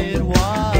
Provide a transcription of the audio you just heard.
it was.